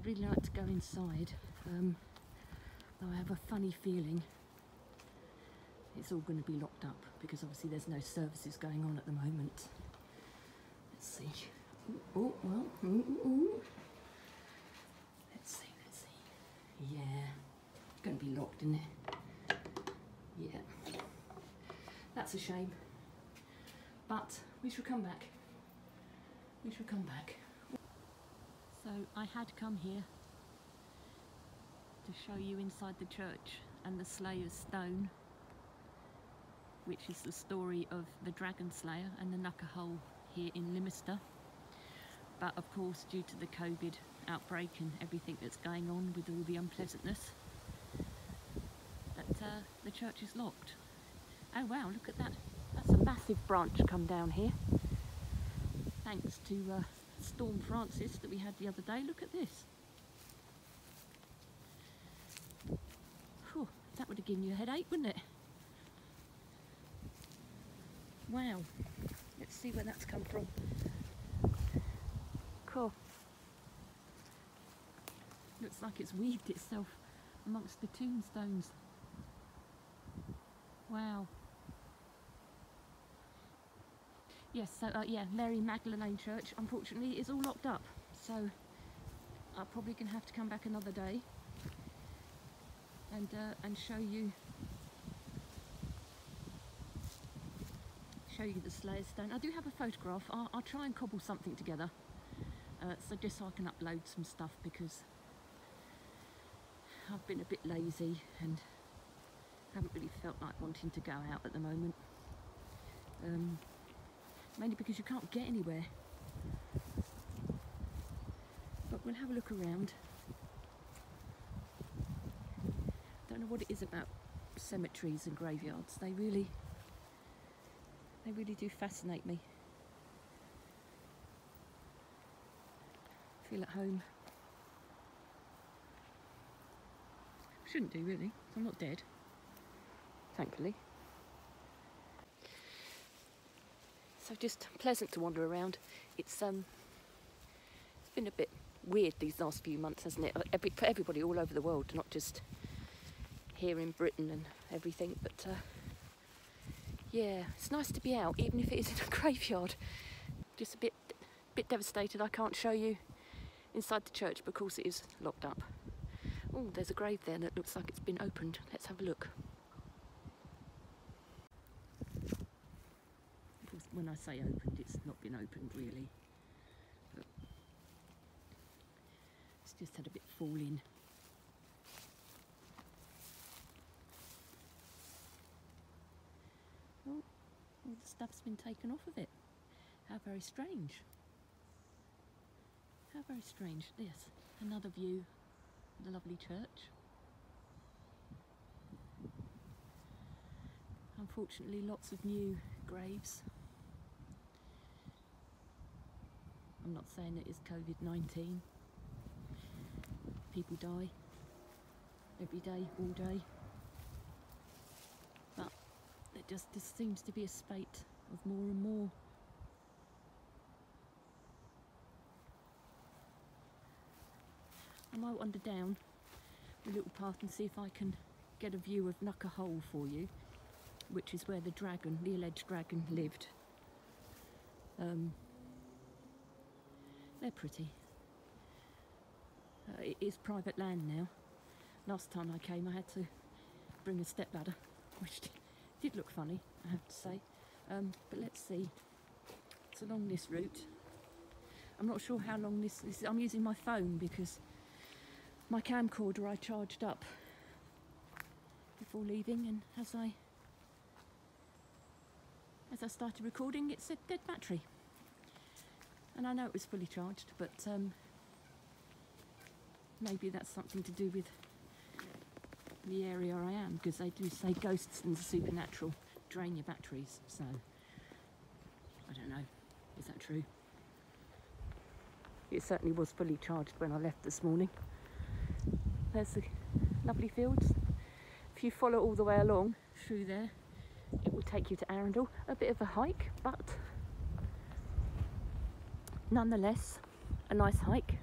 I'd really like to go inside, um, though I have a funny feeling it's all going to be locked up because obviously there's no services going on at the moment. Let's see. Oh, well, ooh, ooh. Let's see, let's see. Yeah, it's going to be locked, isn't it? Yeah. That's a shame. But we shall come back. We shall come back. So I had come here to show you inside the church and the Slayer's Stone which is the story of the Dragon Slayer and the Knucker Hole here in Lyminster. But of course, due to the COVID outbreak and everything that's going on with all the unpleasantness, that uh, the church is locked. Oh wow, look at that. That's a massive branch come down here. Thanks to uh, Storm Francis that we had the other day. Look at this. Whew, that would have given you a headache, wouldn't it? Wow. Let's see where that's come from. Cool. Looks like it's weaved itself amongst the tombstones. Wow. Yes, so uh, yeah, Mary Magdalene Church, unfortunately, is all locked up. So I'm probably going to have to come back another day and, uh, and show you show you the Slayer's Stone. I do have a photograph. I'll, I'll try and cobble something together. Uh, so just so I can upload some stuff because I've been a bit lazy and haven't really felt like wanting to go out at the moment. Um, mainly because you can't get anywhere. But we'll have a look around. Don't know what it is about cemeteries and graveyards. They really they really do fascinate me. Feel at home. Shouldn't do really, I'm not dead. Thankfully. So just pleasant to wander around. It's um it's been a bit weird these last few months, hasn't it? Every, for everybody all over the world, not just here in Britain and everything, but uh, yeah, it's nice to be out, even if it is in a graveyard. Just a bit, bit devastated I can't show you inside the church, because it is locked up. Oh, there's a grave there that looks like it's been opened. Let's have a look. When I say opened, it's not been opened really. But it's just had a bit fall in. All the stuff's been taken off of it. How very strange. How very strange. This, another view the lovely church. Unfortunately, lots of new graves. I'm not saying it is COVID-19. People die every day, all day But there just, just seems to be a spate of more and more. I might wander down the little path and see if I can get a view of Knucker Hole for you, which is where the dragon, the alleged dragon, lived. Um, they're pretty. Uh, it is private land now. Last time I came I had to bring a step ladder, which did look funny, I have to say. Um, but let's see. It's along this route. I'm not sure how long this, this is. I'm using my phone because my camcorder I charged up before leaving and as I as I started recording it said dead battery and I know it was fully charged but um, maybe that's something to do with the area I am because they do say ghosts and the supernatural drain your batteries so I don't know. Is that true? It certainly was fully charged when I left this morning. There's the lovely fields. If you follow all the way along through there it will take you to Arundel. A bit of a hike but nonetheless a nice hike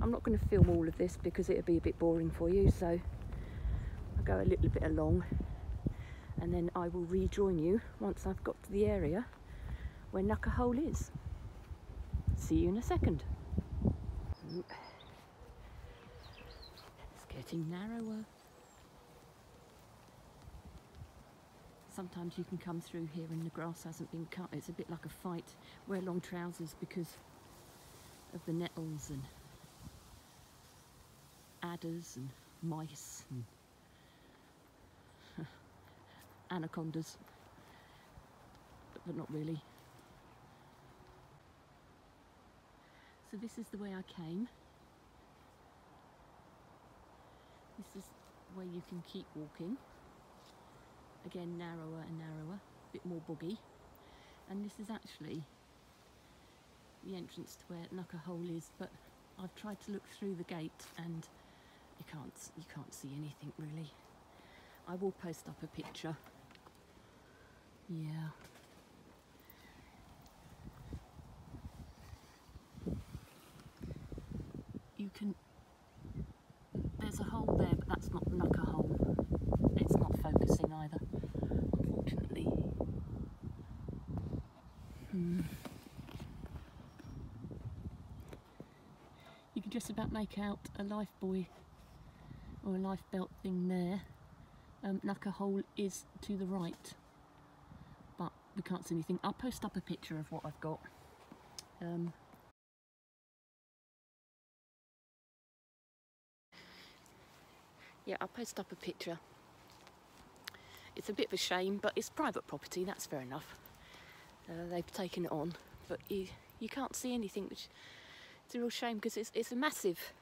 I'm not going to film all of this because it'll be a bit boring for you, so I'll go a little bit along and then I will rejoin you once I've got to the area where Knucker Hole is. See you in a second. It's getting narrower. Sometimes you can come through here and the grass hasn't been cut. It's a bit like a fight. Wear long trousers because of the nettles and adders and mice and anacondas, but, not really. So this is the way I came. This is where you can keep walking. Again, narrower and narrower, a bit more boggy. And this is actually the entrance to where Knucker Hole is, but I've tried to look through the gate and you can't you can't see anything really. I will post up a picture. Yeah. You can there's a hole there but that's not Knucker Hole. It's not focusing either, unfortunately. Hmm. You just about make out a life buoy or a life belt thing there. Um, Knucker Hole is to the right, but we can't see anything. I'll post up a picture of what I've got. Um, yeah, I'll post up a picture. It's a bit of a shame, but it's private property, that's fair enough. Uh, they've taken it on, but you, you can't see anything, which it's a real shame because it's, it's a massive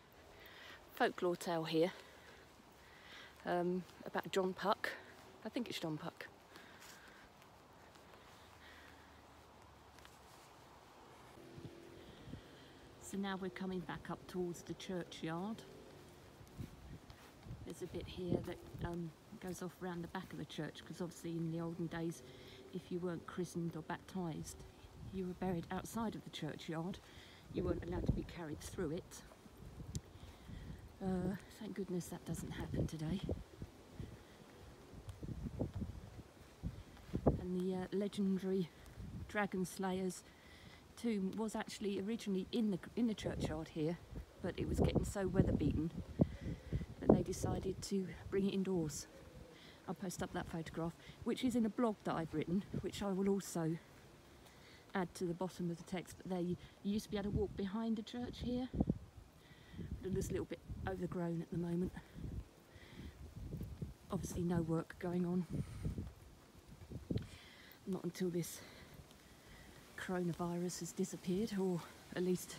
folklore tale here um, about John Puck. I think it's John Puck. So now we're coming back up towards the churchyard. There's a bit here that um, goes off around the back of the church because obviously in the olden days if you weren't christened or baptised you were buried outside of the churchyard. You weren't allowed to be carried through it. Uh, thank goodness that doesn't happen today. And the uh, legendary Dragon Slayer's tomb was actually originally in the in the churchyard here, but it was getting so weather beaten that they decided to bring it indoors. I'll post up that photograph, which is in a blog that I've written, which I will also add to the bottom of the text. But there, you, you used to be able to walk behind the church here, but it's a little bit overgrown at the moment. Obviously, no work going on. Not until this coronavirus has disappeared, or at least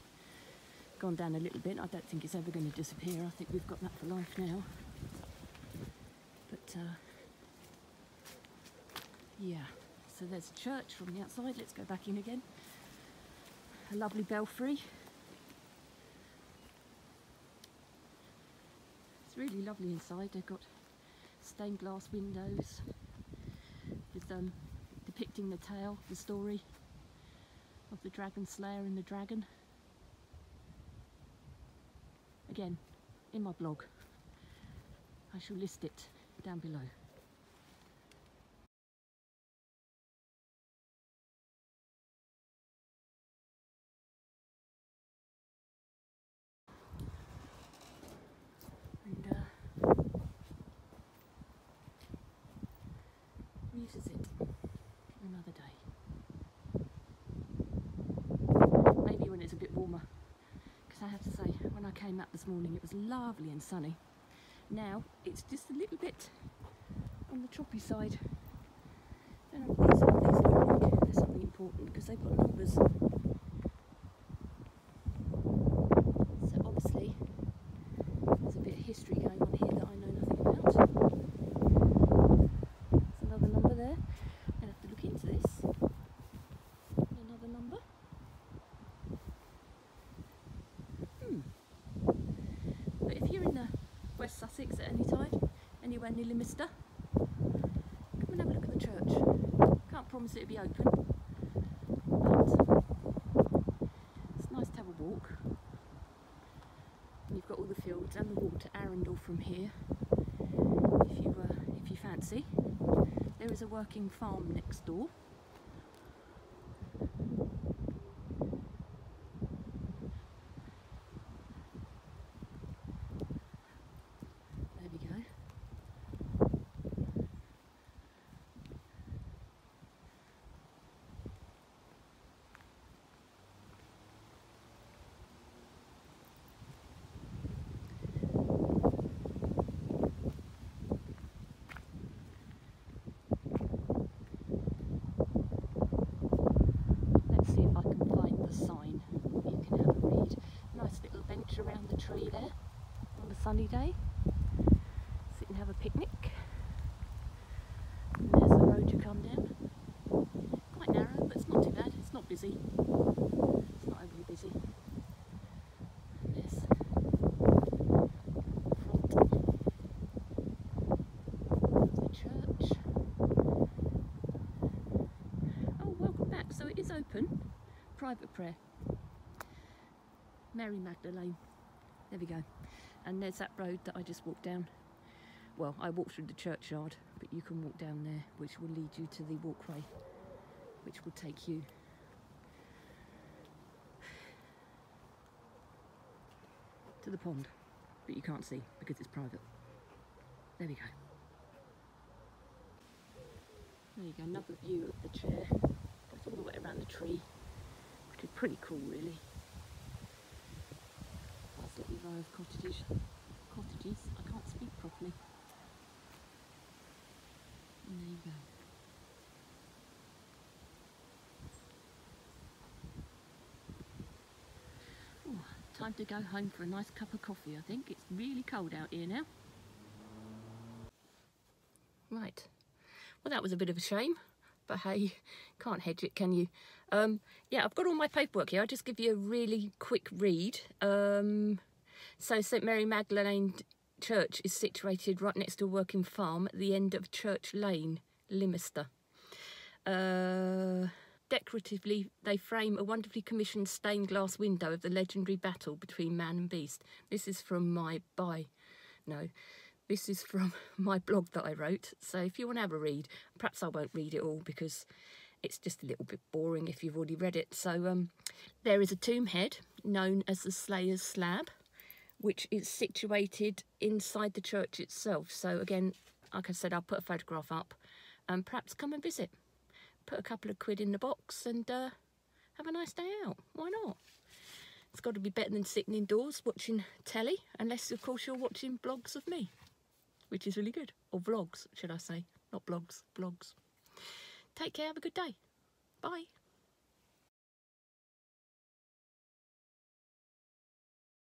gone down a little bit. I don't think it's ever going to disappear. I think we've got that for life now. But uh, yeah, so there's a church from the outside. Let's go back in again. A lovely belfry. It's really lovely inside. They've got stained glass windows with um, depicting the tale, the story of the dragon slayer and the dragon. Again, in my blog. I shall list it down below. And uh, uses it another day. Maybe when it's a bit warmer. Because I have to say, when I came out this morning, it was lovely and sunny. Now it's just a little bit on the choppy side. Don't know what these, what these look like. Something important because they've got numbers. mister. Come and have a look at the church. Can't promise it'll be open, but it's nice to have a walk. And you've got all the fields and the walk to Arundel from here, if you, uh, if you fancy. There is a working farm next door. Tree there on a sunny day. Sit and have a picnic. And there's the road you come down. Quite narrow, but it's not too bad. It's not busy. It's not overly busy. There's the church. Oh, welcome back. So it is open. Private prayer. Mary Magdalene. There we go. And there's that road that I just walked down. Well, I walked through the churchyard, but you can walk down there, which will lead you to the walkway, which will take you to the pond, but you can't see because it's private. There we go. There you go, another view of the chair. Goes all the way around the tree, which is pretty cool, really. Row of cottages. Cottages. I can't speak properly. And there you go. Ooh, time to go home for a nice cup of coffee, I think. It's really cold out here now. Right. Well, that was a bit of a shame, but hey, can't hedge it, can you? Um, yeah, I've got all my paperwork here. I'll just give you a really quick read. Um, so, St Mary Magdalene Church is situated right next to a working farm at the end of Church Lane, Lyminster. Uh, decoratively, they frame a wonderfully commissioned stained glass window of the legendary battle between man and beast. This is from my by, no, this is from my blog that I wrote. So if you want to have a read, perhaps I won't read it all because it's just a little bit boring if you've already read it. So um, there is a tomb head known as the Slayer's Slab, which is situated inside the church itself. So again, like I said, I'll put a photograph up and perhaps come and visit. Put a couple of quid in the box and uh, have a nice day out. Why not? It's got to be better than sitting indoors watching telly, unless of course you're watching blogs of me, which is really good. Or vlogs, should I say. Not blogs, blogs. Take care, have a good day. Bye.